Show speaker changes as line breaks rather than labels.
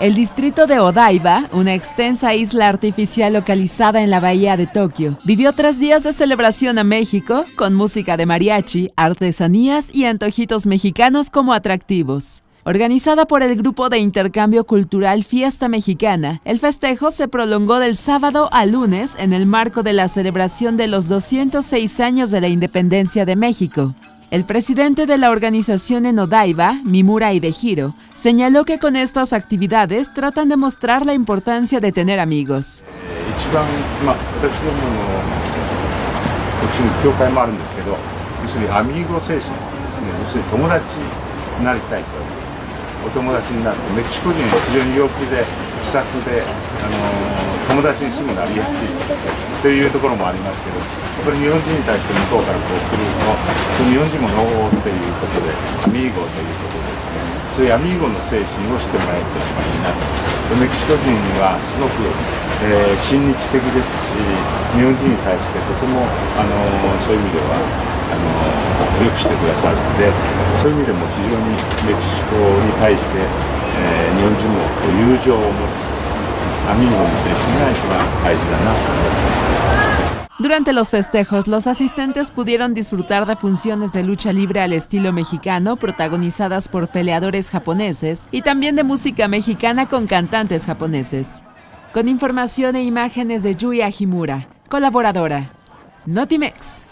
El distrito de Odaiba, una extensa isla artificial localizada en la bahía de Tokio, vivió tres días de celebración a México con música de mariachi, artesanías y antojitos mexicanos como atractivos. Organizada por el Grupo de Intercambio Cultural Fiesta Mexicana, el festejo se prolongó del sábado al lunes en el marco de la celebración de los 206 años de la independencia de México. El presidente de la organización en Odaiba, Mimura Hidejiro, señaló que con estas actividades tratan de mostrar la importancia de tener amigos.
友達にすぐなりやすいというところもありますけどこれ日本人に対して向こうからこう来るの日本人もノーっていうことでアミーゴということでですね。そういうアミーゴの精神をしてもらえて一番いいなと。メキシコ人はすごく、えー、親日的ですし日本人に対してとても、あのー、そういう意味ではあの、よくしてくださるのでそういう意味でも非常にメキシコに対して、え日本人も友情を持つ
Durante los festejos, los asistentes pudieron disfrutar de funciones de lucha libre al estilo mexicano, protagonizadas por peleadores japoneses, y también de música mexicana con cantantes japoneses. Con información e imágenes de Yuya Himura, colaboradora. Notimex.